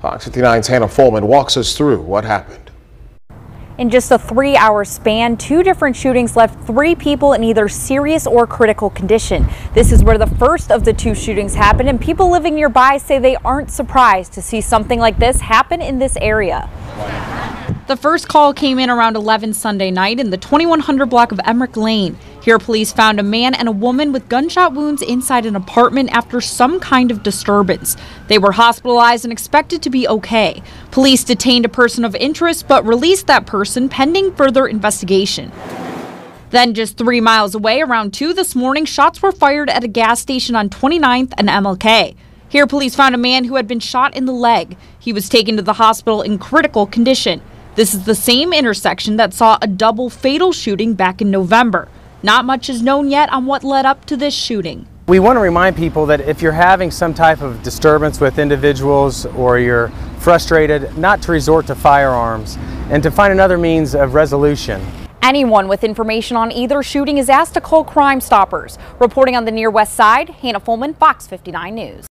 Fox 59's Hannah Fullman walks us through what happened. In just a three hour span, two different shootings left three people in either serious or critical condition. This is where the first of the two shootings happened, and people living nearby say they aren't surprised to see something like this happen in this area. The first call came in around 11 Sunday night in the 2100 block of Emmerich Lane. Here, police found a man and a woman with gunshot wounds inside an apartment after some kind of disturbance. They were hospitalized and expected to be okay. Police detained a person of interest but released that person pending further investigation. Then, just three miles away, around 2 this morning, shots were fired at a gas station on 29th and MLK. Here, police found a man who had been shot in the leg. He was taken to the hospital in critical condition. This is the same intersection that saw a double fatal shooting back in November. Not much is known yet on what led up to this shooting. We want to remind people that if you're having some type of disturbance with individuals or you're frustrated, not to resort to firearms and to find another means of resolution. Anyone with information on either shooting is asked to call Crime Stoppers. Reporting on the near west side, Hannah Fullman, Fox 59 News.